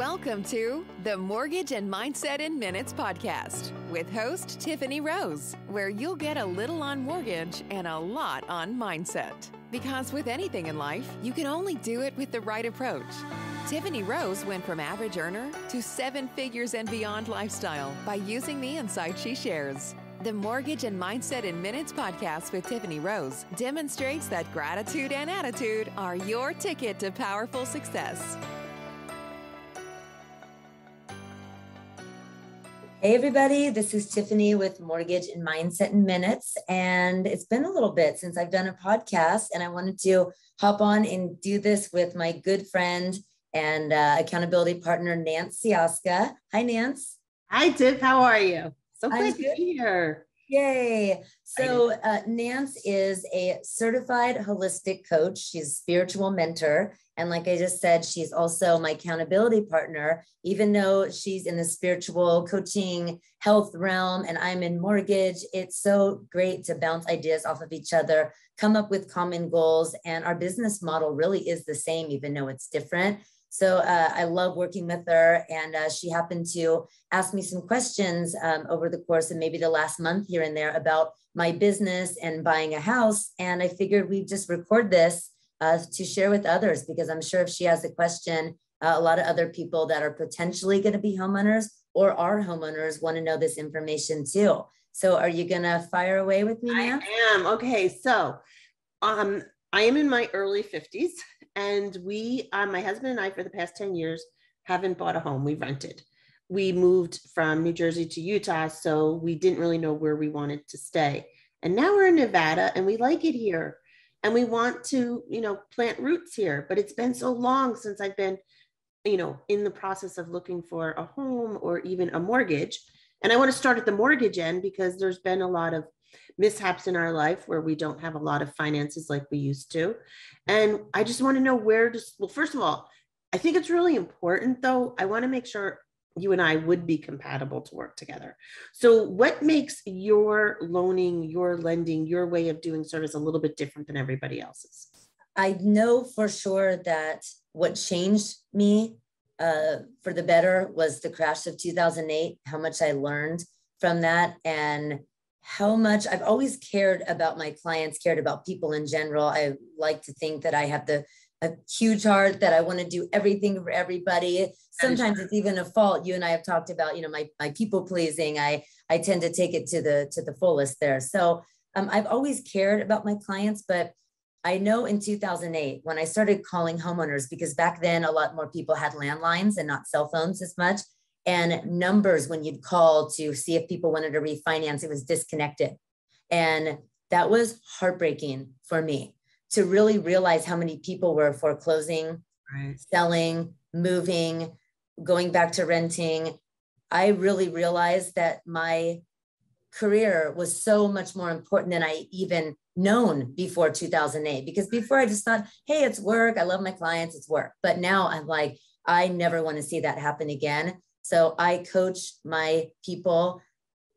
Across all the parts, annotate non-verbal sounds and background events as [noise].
Welcome to the Mortgage and Mindset in Minutes podcast with host Tiffany Rose, where you'll get a little on mortgage and a lot on mindset. Because with anything in life, you can only do it with the right approach. Tiffany Rose went from average earner to seven figures and beyond lifestyle by using the insights she shares. The Mortgage and Mindset in Minutes podcast with Tiffany Rose demonstrates that gratitude and attitude are your ticket to powerful success. Hey, everybody, this is Tiffany with Mortgage and Mindset in Minutes. And it's been a little bit since I've done a podcast, and I wanted to hop on and do this with my good friend and uh, accountability partner, Nance Ciasca. Hi, Nance. Hi, Tiff. How are you? So glad to be here. Yay. So, uh, Nance is a certified holistic coach. She's a spiritual mentor. And like I just said, she's also my accountability partner, even though she's in the spiritual coaching health realm and I'm in mortgage. It's so great to bounce ideas off of each other, come up with common goals. And our business model really is the same, even though it's different. So uh, I love working with her. And uh, she happened to ask me some questions um, over the course of maybe the last month here and there about my business and buying a house. And I figured we'd just record this uh, to share with others because I'm sure if she has a question, uh, a lot of other people that are potentially going to be homeowners or are homeowners want to know this information too. So are you going to fire away with me now? I am. Okay. So um, I am in my early 50s and we, uh, my husband and I, for the past 10 years, haven't bought a home. We rented. We moved from New Jersey to Utah, so we didn't really know where we wanted to stay. And now we're in Nevada and we like it here. And we want to, you know, plant roots here. But it's been so long since I've been, you know, in the process of looking for a home or even a mortgage. And I want to start at the mortgage end because there's been a lot of mishaps in our life where we don't have a lot of finances like we used to. And I just want to know where to, well, first of all, I think it's really important though. I want to make sure you and I would be compatible to work together. So, what makes your loaning, your lending, your way of doing service a little bit different than everybody else's? I know for sure that what changed me uh, for the better was the crash of 2008, how much I learned from that. And how much I've always cared about my clients, cared about people in general. I like to think that I have the a huge heart that I want to do everything for everybody. Sometimes it's even a fault. You and I have talked about, you know, my my people pleasing. I I tend to take it to the to the fullest there. So um, I've always cared about my clients, but I know in 2008 when I started calling homeowners because back then a lot more people had landlines and not cell phones as much and numbers when you'd call to see if people wanted to refinance, it was disconnected. And that was heartbreaking for me to really realize how many people were foreclosing, right. selling, moving, going back to renting. I really realized that my career was so much more important than I even known before 2008 because before I just thought, hey, it's work. I love my clients, it's work. But now I'm like, I never want to see that happen again. So I coach my people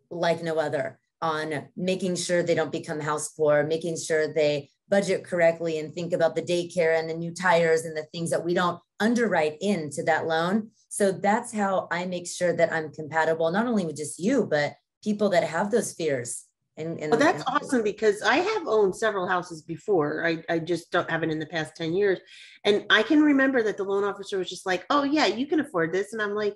like no other on making sure they don't become house poor, making sure they budget correctly and think about the daycare and the new tires and the things that we don't underwrite into that loan. So that's how I make sure that I'm compatible, not only with just you, but people that have those fears. And, and well, that's and- awesome because I have owned several houses before. I, I just don't have it in the past 10 years. And I can remember that the loan officer was just like, oh, yeah, you can afford this. And I'm like,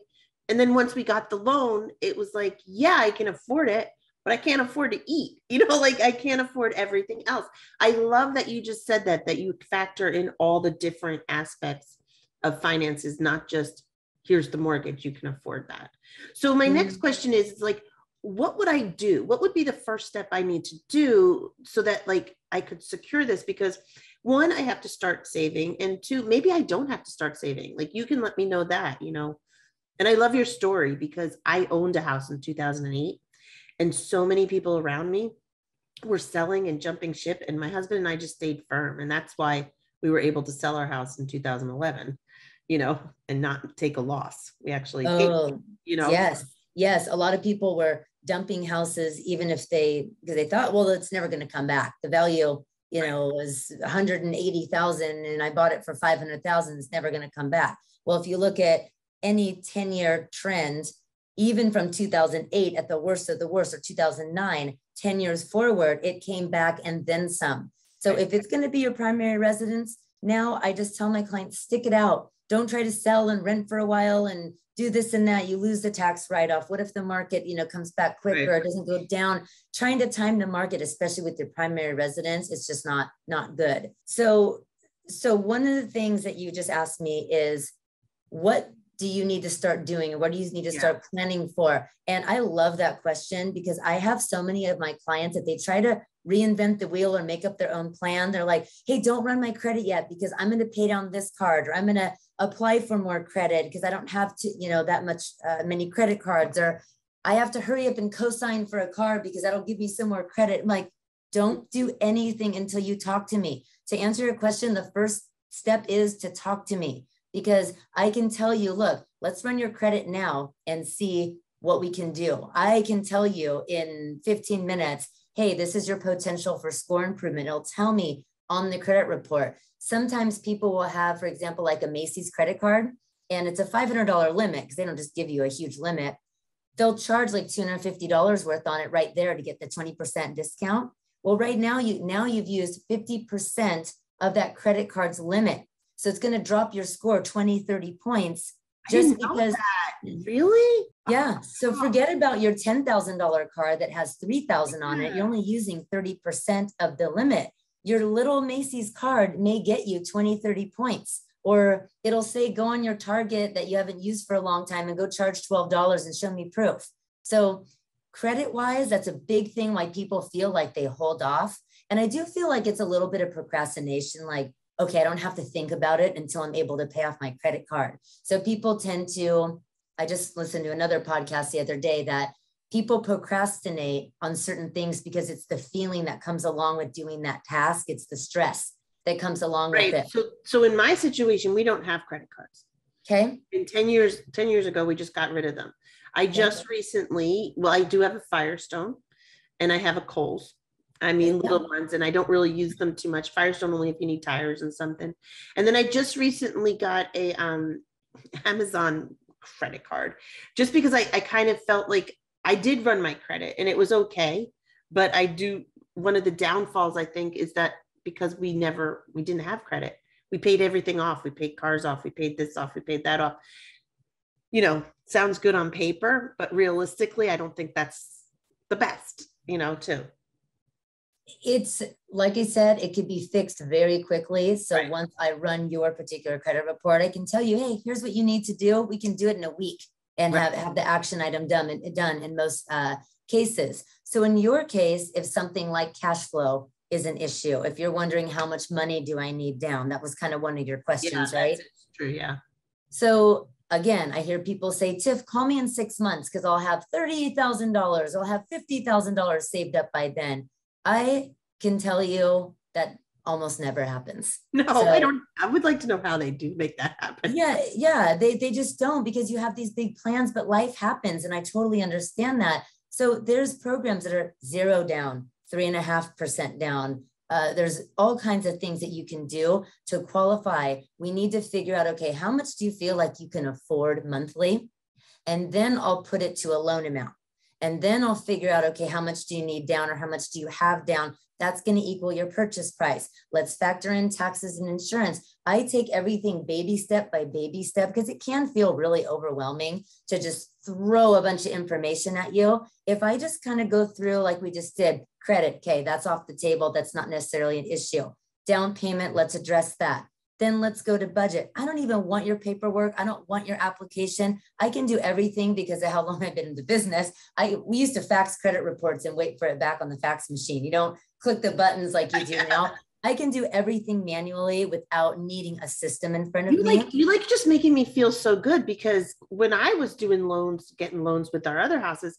and then once we got the loan, it was like, yeah, I can afford it, but I can't afford to eat. [laughs] You know, like I can't afford everything else. I love that you just said that, that you factor in all the different aspects of finances, not just here's the mortgage, you can afford that. So my mm-hmm. next question is like, what would I do? What would be the first step I need to do so that like I could secure this? Because one, I have to start saving, and two, maybe I don't have to start saving. Like you can let me know that, you know, and I love your story because I owned a house in 2008 and so many people around me were selling and jumping ship and my husband and I just stayed firm. And that's why we were able to sell our house in 2011 you know and not take a loss. We actually oh, paid, you know. yes yes. A lot of people were dumping houses even if they because they thought well it's never going to come back. The value you know was 180,000 and I bought it for 500,000 it's never going to come back. Well if you look at any 10 year trend, even from 2008 at the worst of the worst or 2009, 10 years forward, it came back and then some. So if it's going to be your primary residence, now I just tell my clients stick it out. Don't try to sell and rent for a while and do this and that. You lose the tax write off. What if the market, you know, comes back quicker right. or doesn't go down? Trying to time the market, especially with your primary residence, is just not not good. So so one of the things that you just asked me is what do you need to start doing? What do you need to yeah. start planning for? And i love that question because i have so many of my clients that they try to reinvent the wheel or make up their own plan. They're like hey don't run my credit yet because i'm going to pay down this card or i'm going to apply for more credit because i don't have to you know that much uh, many credit cards or i have to hurry up and co-sign for a car because that'll give me some more credit. I'm like don't do anything until you talk to me. To answer your question the first step is to talk to me because I can tell you, look, let's run your credit now and see what we can do. I can tell you in 15 minutes, hey, this is your potential for score improvement. It'll tell me on the credit report. Sometimes people will have, for example, like a Macy's credit card, and it's a $500 limit because they don't just give you a huge limit. They'll charge like $250 worth on it right there to get the 20% discount. Well, right now you now you've used 50% of that credit card's limit. So it's going to drop your score 20, 30 points just because. Really? Yeah. So forget about your $10,000 card that has 3,000 on it. You're only using 30% of the limit. Your little Macy's card may get you 20, 30 points. Or it'll say, go on your target that you haven't used for a long time and go charge $12 and show me proof. So, credit wise, that's a big thing why people feel like they hold off. And I do feel like it's a little bit of procrastination. Like, okay, I don't have to think about it until I'm able to pay off my credit card. So people tend to, I just listened to another podcast the other day that people procrastinate on certain things because it's the feeling that comes along with doing that task. It's the stress that comes along right. with it. So, so in my situation, we don't have credit cards. Okay. In 10 years, 10 years ago, we just got rid of them. I just okay. recently, well, I do have a Firestone and I have a Kohl's. I mean, little ones, and I don't really use them too much. Firestone only if you need tires and something. And then I just recently got a um, [laughs] Amazon credit card just because I, I kind of felt like I did run my credit and it was okay. But I do, one of the downfalls I think is that because we never, we didn't have credit, we paid everything off. We paid cars off, we paid this off, we paid that off. You know, sounds good on paper, but realistically, I don't think that's the best, you know, too it's like I said, it could be fixed very quickly. So right. once I run your particular credit report, I can tell you, hey, here's what you need to do. We can do it in a week and right. have, have the action item done and done in most uh, cases. So in your case, if something like cash flow is an issue, if you're wondering how much money do I need down, that was kind of one of your questions, yeah, right? True, yeah. So again, I hear people say, Tiff, call me in six months because I'll have $38,000, I'll have $50,000 saved up by then. I can tell you that almost never happens. No, so, I don't. I would like to know how they do make that happen. Yeah, yeah, they they just don't because you have these big plans, but life happens, and I totally understand that. So there's programs that are zero down, three and a half percent down. Uh, there's all kinds of things that you can do to qualify. We need to figure out, okay, how much do you feel like you can afford monthly? And then I'll put it to a loan amount. And then I'll figure out, okay, how much do you need down or how much do you have down? That's going to equal your purchase price. Let's factor in taxes and insurance. I take everything baby step by baby step because it can feel really overwhelming to just throw a bunch of information at you. If I just kind of go through like we just did, credit, okay, that's off the table. That's not necessarily an issue. Down payment, let's address that then let's go to budget. I don't even want your paperwork. I don't want your application. I can do everything because of how long I've been in the business. I we used to fax credit reports and wait for it back on the fax machine. You don't click the buttons like you do [laughs] now. I can do everything manually without needing a system in front of you me. Like you like just making me feel so good because when I was doing loans, getting loans with our other houses,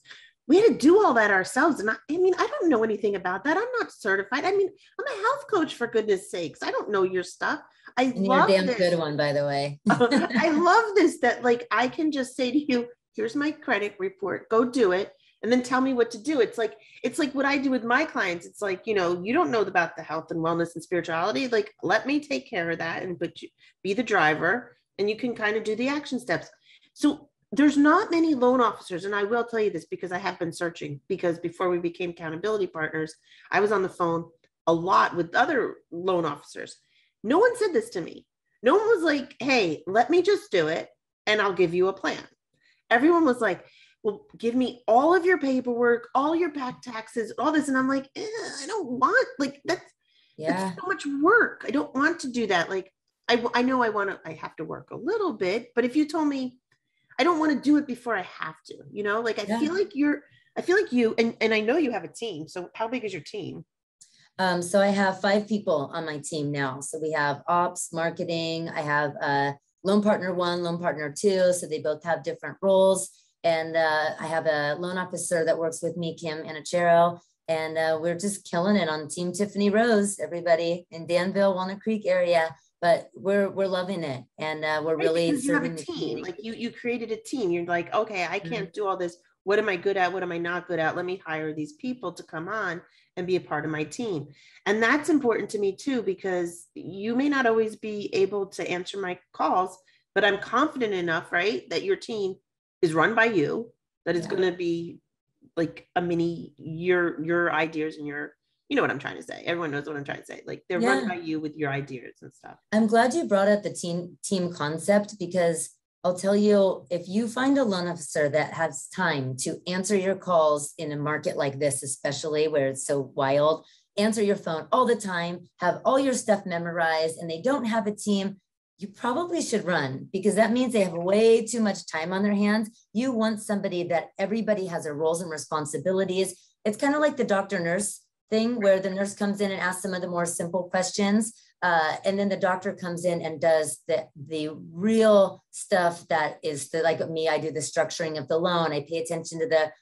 we had to do all that ourselves. And I, I, mean, I don't know anything about that. I'm not certified. I mean, I'm a health coach for goodness sakes. I don't know your stuff. I and love you're a damn this. good one, by the way. [laughs] Oh, I [laughs] love this that like I can just say to you, here's my credit report, go do it. And then tell me what to do. It's like, it's like what I do with my clients. It's like, you know, you don't know about the health and wellness and spirituality. Like, let me take care of that and but you be the driver and you can kind of do the action steps. So there's not many loan officers, and I will tell you this because I have been searching. Because before we became accountability partners, I was on the phone a lot with other loan officers. No one said this to me. No one was like, hey, let me just do it and I'll give you a plan. Everyone was like, well, give me all of your paperwork, all your back taxes, all this. And I'm like, eh, I don't want, like, that's, yeah. that's so much work. I don't want to do that. Like, I, I know I want to, I have to work a little bit, but if you told me I don't want to do it before I have to, you know, like I yeah. feel like you're, I feel like you, and, and I know you have a team. So how big is your team? Um, so I have five people on my team now. So we have ops, marketing. I have a loan partner one, loan partner two. So they both have different roles. And uh, I have a loan officer that works with me, Kim Anachero. And uh, we're just killing it on Team Tiffany Rose, everybody in Danville, Walnut Creek area. But we're we're loving it, and uh, we're right, really serving you have a team. Like you you created a team. You're like, okay, I mm-hmm. can't mm-hmm. do all this. What am I good at? What am I not good at? Let me hire these people to come on and be a part of my team. And that's important to me too, because you may not always be able to answer my calls, but I'm confident enough, right, that your team is run by you, that it's yeah. going to be like a mini your your ideas and your you know what I'm trying to say. Everyone knows what I'm trying to say. Like they're yeah. run by you with your ideas and stuff. I'm glad you brought up the team team concept because I'll tell you if you find a loan officer that has time to answer your calls in a market like this, especially where it's so wild, answer your phone all the time, have all your stuff memorized, and they don't have a team, you probably should run because that means they have way too much time on their hands. You want somebody that everybody has their roles and responsibilities. It's kind of like the doctor nurse thing where the nurse comes in and asks some of the more simple questions uh, and then the doctor comes in and does the the real stuff that is the like me i do the structuring of the loan. I pay attention to the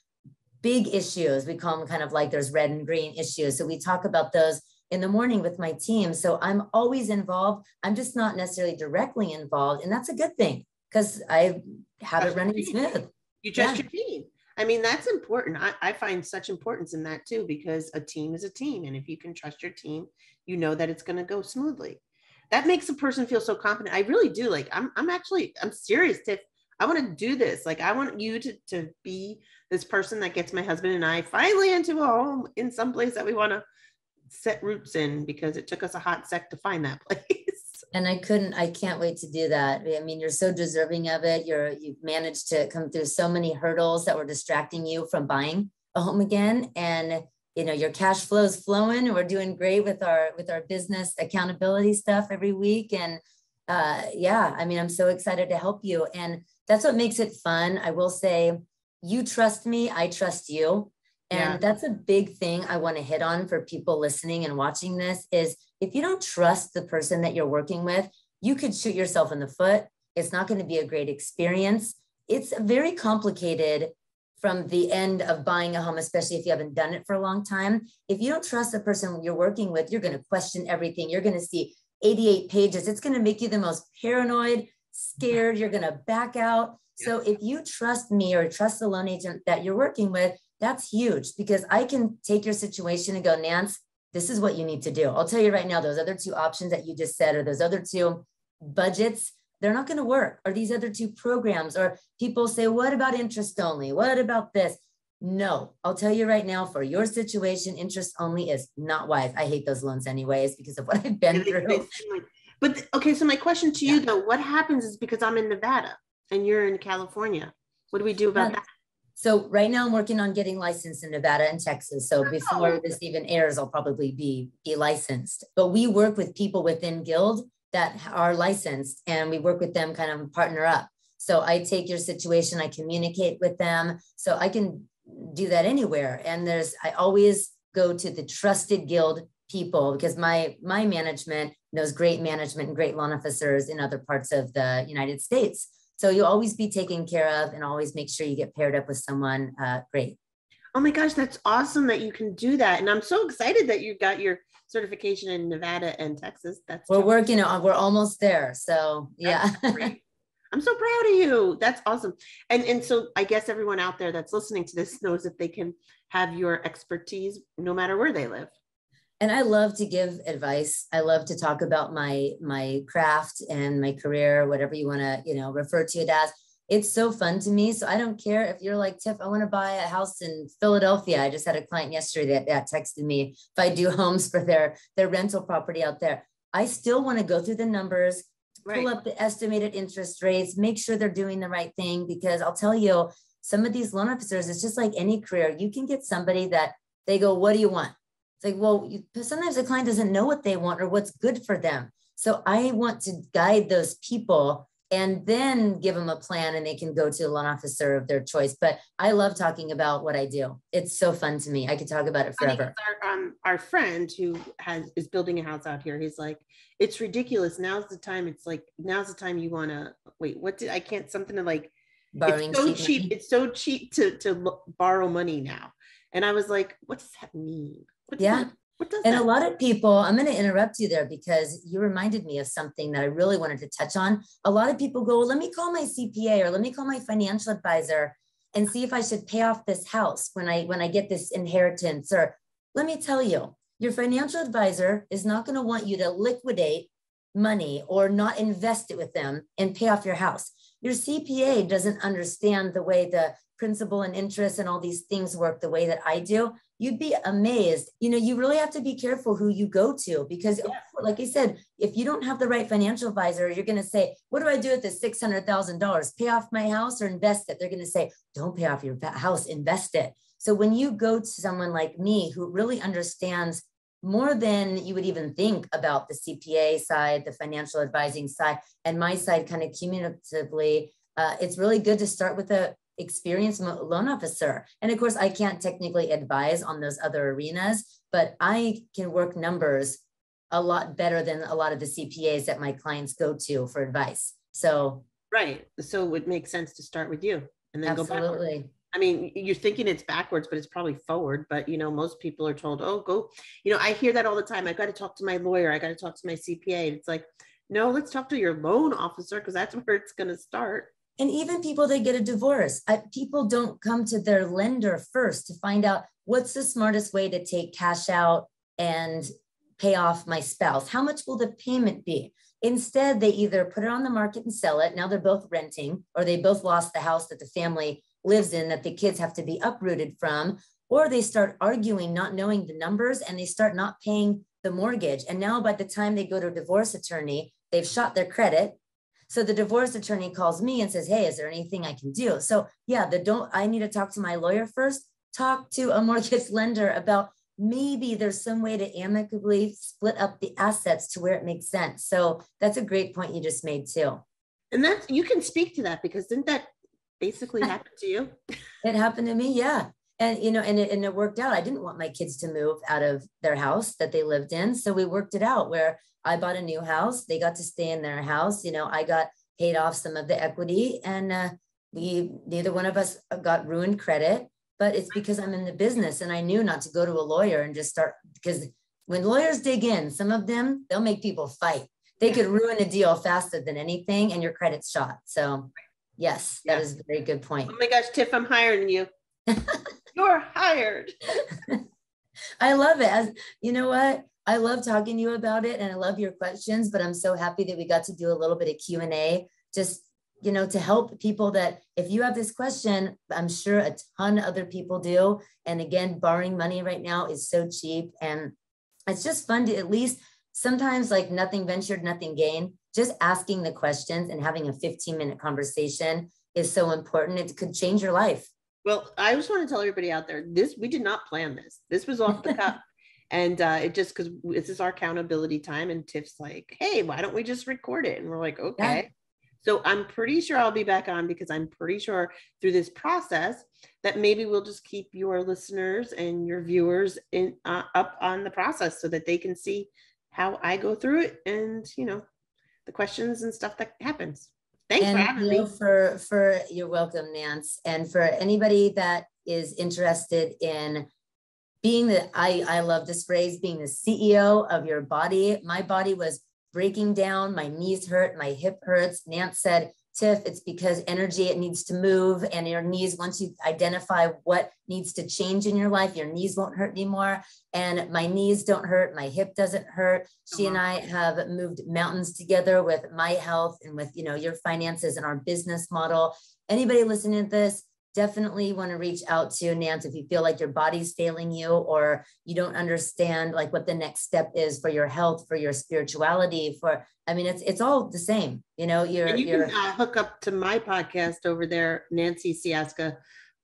big issues. We call them kind of like there's red and green issues. So we talk about those in the morning with my team. So i'm always involved. I'm just not necessarily directly involved and that's a good thing because i have it running smooth. You trust yeah. I mean, that's important. I, I, find such importance in that too, because a team is a team. And if you can trust your team, you know that it's going to go smoothly. That makes a person feel so confident. I really do. Like, I'm, I'm actually, I'm serious, Tiff. I want to do this. Like, I want you to, to be this person that gets my husband and I finally into a home in some place that we want to set roots in because it took us a hot sec to find that [laughs] place and I couldn't, I can't wait to do that. I mean, you're so deserving of it. You're, you've managed to come through so many hurdles that were distracting you from buying a home again. And, you know, your cash flow is flowing. We're doing great with our, with our business accountability stuff every week. And uh, yeah, I mean, I'm so excited to help you. And that's what makes it fun. I will say, you trust me, I trust you. And yeah. that's a big thing I want to hit on for people listening and watching this is if you don't trust the person that you're working with, you could shoot yourself in the foot. It's not going to be a great experience. It's very complicated from the end of buying a home, especially if you haven't done it for a long time. If you don't trust the person you're working with, you're going to question everything. You're going to see 88 pages. It's going to make you the most paranoid, scared. You're going to back out. So if you trust me or trust the loan agent that you're working with, that's huge because I can take your situation and go, Nance, this is what you need to do. I'll tell you right now, those other two options that you just said, or those other two budgets, they're not going to work. Or these other two programs, or people say, what about interest only? What about this? No, I'll tell you right now, for your situation, interest only is not wise. I hate those loans anyways because of what I've been through. But okay, so my question to you yeah. though, what happens is because I'm in Nevada and you're in California. What do we do about that? So right now I'm working on getting licensed in Nevada and Texas. So before oh. this even airs, I'll probably be, be licensed. But we work with people within Guild that are licensed and we work with them kind of partner up. So I take your situation, I communicate with them. So I can do that anywhere. And there's I always go to the trusted guild people because my my management knows great management and great loan officers in other parts of the United States. So you'll always be taken care of and always make sure you get paired up with someone uh, great. Oh my gosh, that's awesome that you can do that. And I'm so excited that you got your certification in Nevada and Texas. That's we're working on we're almost there. So yeah. [laughs] I'm so proud of you. That's awesome. And and so I guess everyone out there that's listening to this knows that they can have your expertise no matter where they live and I love to give advice. I love to talk about my my craft and my career, whatever you want to, you know, refer to it as. it's so fun to me. So I don't care if you're like, Tiff, I want to buy a house in Philadelphia. I just had a client yesterday that, that texted me if I do [laughs] homes for their, their rental property out there. I still want to go through the numbers, right. pull up the estimated interest rates, make sure they're doing the right thing. Because I'll tell you, some of these loan officers, it's just like any career. You can get somebody that they go, What do you want? It's like, well, you, sometimes the client doesn't know what they want or what's good for them. So I want to guide those people and then give them a plan and they can go to a loan officer of their choice. But I love talking about what I do. It's so fun to me. I could talk about it forever. Our, um, our friend who has is building a house out here, he's like, it's ridiculous. Now's the time. It's like now's the time you want to wait. What did I can't something to like Borrowing it's so cheap. Money. It's so cheap to to borrow money now. And I was like, what does that mean? What's yeah. That? and a lot of people, I'm going to interrupt you there because you reminded me of something that I really wanted to touch on. A lot of people go, well, let me call my CPA or let me call my financial advisor and see if I should pay off this house when I when I get this inheritance. Or let me tell you, your financial advisor is not going to want you to liquidate money or not invest it with them and pay off your house. Your CPA doesn't understand the way the principal and interest and all these things work the way that I do, you'd be amazed. You know, you really have to be careful who you go to because, yeah. like I said, if you don't have the right financial advisor, you're going to say, What do I do with this $600,000? Pay off my house or invest it? They're going to say, Don't pay off your house, invest it. So when you go to someone like me who really understands more than you would even think about the CPA side, the financial advising side, and my side kind of cumulatively, uh, it's really good to start with a experienced loan officer. And of course, I can't technically advise on those other arenas, but I can work numbers a lot better than a lot of the CPAs that my clients go to for advice. So, right. So it would make sense to start with you and then absolutely. go backwards. I mean, you're thinking it's backwards, but it's probably forward. But you know, most people are told, "Oh, go." You know, I hear that all the time. I got to talk to my lawyer. I got to talk to my CPA. It's like, no, let's talk to your loan officer because that's [laughs] where it's going to start and even people that get a divorce I, people don't come to their lender first to find out what's the smartest way to take cash out and pay off my spouse how much will the payment be instead they either put it on the market and sell it now they're both renting or they both lost the house that the family lives in that the kids have to be uprooted from or they start arguing not knowing the numbers and they start not paying the mortgage and now by the time they go to a divorce attorney they've shot their credit so the divorce attorney calls me and says, Hey, is there anything I can do? So yeah, the don't I need to talk to my lawyer first, talk to a [laughs] mortgage lender about maybe there's some way to amicably split up the assets to where it makes sense. So that's a great point you just made too. And that's you can speak to that because didn't that basically [laughs] happened to you? it happened to me, yeah. And you know, and it, and it worked out. I didn't want my kids to move out of their house that they lived in. So we worked it out where I bought a new house. They got to stay in their house. You know, I got paid off some of the equity, and uh, we neither one of us got ruined credit. But it's because I'm in the business, and I knew not to go to a lawyer and just start because when lawyers dig in, some of them they'll make people fight. They could ruin a deal faster than anything, and your credit's shot. So, yes, that yeah. is a very good point. Oh my gosh, Tiff, I'm hiring you. [laughs] You're hired. [laughs] I love it. As you know what? I love talking to you about it and I love your questions, but I'm so happy that we got to do a little bit of Q&A just you know to help people that if you have this question i'm sure a ton of other people do and again borrowing money right now is so cheap and it's just fun to at least sometimes like nothing ventured nothing gained just asking the questions and having a 15 minute conversation is so important. It could change your life. Well i just want to tell everybody out there this we did not plan this. This was off the cuff. [laughs] And uh, it just because this is our accountability time and tiff's like hey why don't we just record it? And we're like okay. Yeah. so i'm pretty sure i'll be back on because i'm pretty sure through this process that maybe we'll just keep your listeners and your viewers in uh, up on the process so that they can see how i go through it and you know the questions and stuff that happens. Thanks and for having me. for for you're welcome nance. And for anybody that is interested in being the I, I love this phrase being the ceo of your body. My body was breaking down. My knees hurt, my hip hurts. Nance said, Tiff, it's because energy, it needs to move. And your knees, once you identify what needs to change in your life, your knees won't hurt anymore. And my knees don't hurt, my hip doesn't hurt. She oh, and I have moved mountains together with my health and with, you know, your finances and our business model. Anybody listening to this, definitely want to reach out to Nance if you feel like your body's failing you or you don't understand like what the next step is for your health, for your spirituality, for I mean it's it's all the same. You know, you're And you you're can uh, hook up to my podcast over there, Nancy Ciasca,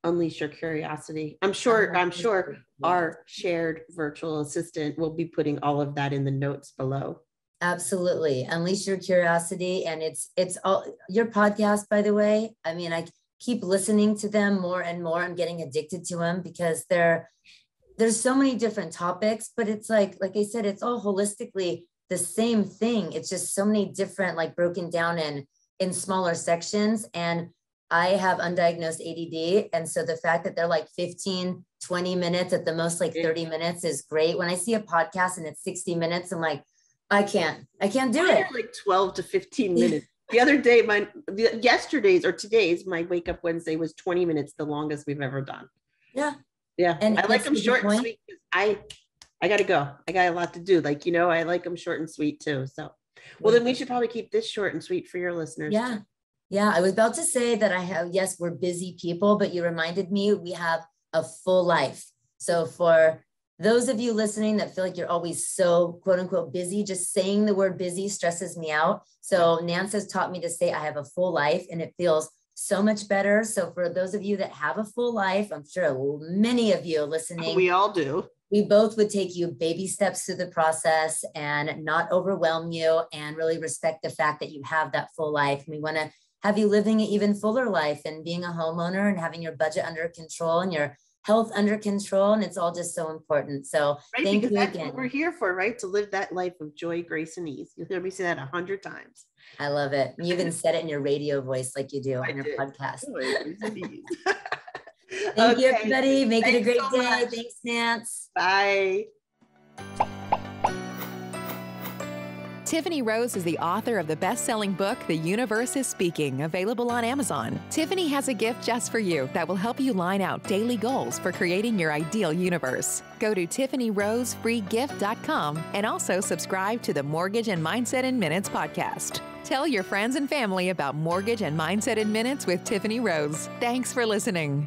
Unleash Your Curiosity. I'm sure, I'm sure our shared virtual assistant will be putting all of that in the notes below. absolutely unleash your curiosity and it's it's all your podcast by the way. I mean I keep listening to them more and more. I'm getting addicted to them because they're there's so many different topics, but it's like like I said, it's all holistically the same thing. It's just so many different, like broken down in in smaller sections. And I have undiagnosed ADD. And so the fact that they're like 15, 20 minutes at the most, like 30 minutes is great. When I see a podcast and it's 60 minutes, I'm like, I can't, I can't do it. like 12 to 15 minutes. The other day, my yesterday's or today's, my wake up Wednesday was 20 minutes, the longest we've ever done. Yeah. Yeah. And I like them the short and sweet. I I gotta go. I got a lot to do. Like, you know, I like them short and sweet too. So well then we should probably keep this short and sweet for your listeners. Yeah. Yeah. I was about to say that I have, yes, we're busy people, but you reminded me we have a full life. So for those of you listening that feel like you're always so quote unquote busy, just saying the word busy stresses me out. So Nance has taught me to say I have a full life and it feels so much better. So for those of you that have a full life, I'm sure many of you listening We all do. we both would take you baby steps through the process and not overwhelm you and really respect the fact that you have that full life. We want to have you living an even fuller life and being a homeowner and having your budget under control and your health under control. And it's all just so important. So Right. thank you that's again. what we're here for, right? To live that life of joy, grace, and ease. You'll hear me say that a hundred times. I love it. You even said it in your radio voice like you do I on your did. podcast. Joy, grace, and ease. [laughs] Thank you, everybody. Make it a great so day. much. Thanks, Nance. Bye. Tiffany Rose is the author of the best selling book, The Universe is Speaking, available on Amazon. Tiffany has a gift just for you that will help you line out daily goals for creating your ideal universe. Go to TiffanyRoseFreeGift.com and also subscribe to the Mortgage and Mindset in Minutes podcast. Tell your friends and family about Mortgage and Mindset in Minutes with Tiffany Rose. Thanks for listening.